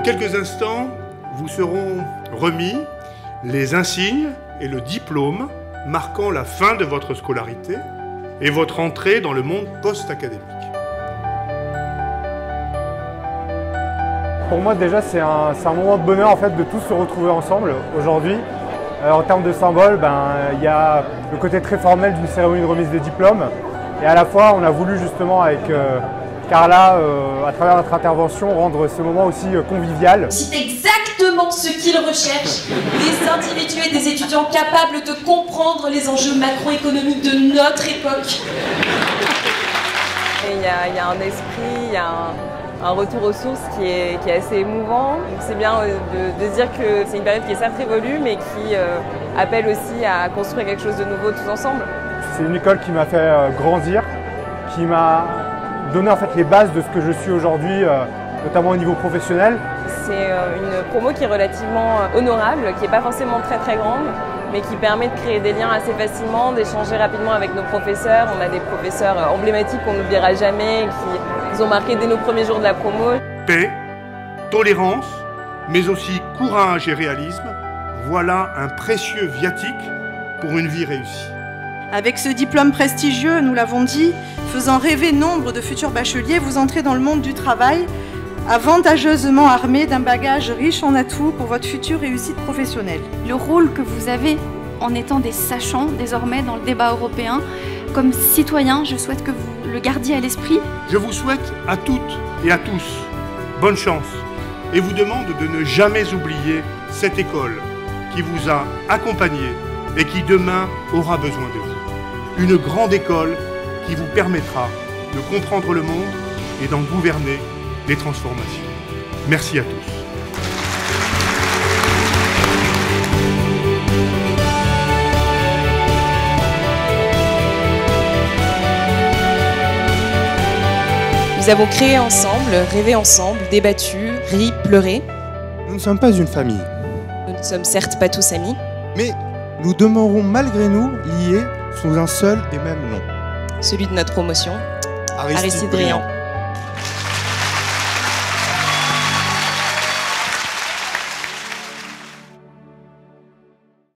Dans quelques instants, vous seront remis les insignes et le diplôme marquant la fin de votre scolarité et votre entrée dans le monde post-académique. Pour moi déjà c'est un, moment de bonheur en fait de tous se retrouver ensemble aujourd'hui. Euh, en termes de symbole, ben, il y a le côté très formel d'une cérémonie de remise des diplômes et à la fois on a voulu justement avec euh, Carla, euh, à travers notre intervention, rendre ce moment aussi euh, convivial. C'est exactement ce qu'il recherche, des individus et des étudiants capables de comprendre les enjeux macroéconomiques de notre époque. Il y, y, a un esprit, il y a un, un, retour aux sources qui est, qui est assez émouvant. C'est bien euh, de, dire que c'est une période qui est certes révolue, mais qui euh, appelle aussi à construire quelque chose de nouveau tous ensemble. C'est une école qui m'a fait grandir, qui m'a donner en fait les bases de ce que je suis aujourd'hui, euh, notamment au niveau professionnel. C'est euh, une promo qui est relativement euh, honorable, qui n'est pas forcément très très grande, mais qui permet de créer des liens assez facilement, d'échanger rapidement avec nos professeurs. On a des professeurs emblématiques qu'on n'oubliera jamais, qui nous ont marqué dès nos premiers jours de la promo. Paix, tolérance, mais aussi courage et réalisme, voilà un précieux viatique pour une vie réussie. Avec ce diplôme prestigieux, nous l'avons dit, faisant rêver nombre de futurs bacheliers, vous entrez dans le monde du travail avantageusement armé d'un bagage riche en atouts pour votre future réussite professionnelle. Le rôle que vous avez en étant des sachants désormais dans le débat européen, comme citoyen, je souhaite que vous le gardiez à l'esprit. Je vous souhaite à toutes et à tous bonne chance et vous demande de ne jamais oublier cette école qui vous a accompagné et qui demain aura besoin de vous. Une grande école qui vous permettra de comprendre le monde et d'en gouverner les transformations. Merci à tous. Nous avons créé ensemble, rêvé ensemble, débattu, ri, pleuré. Nous ne sommes pas une famille. Nous ne sommes certes pas tous amis. Mais nous demeurons malgré nous liés sous un seul et même nom. Celui de notre promotion, Aristide, Aristide Briand.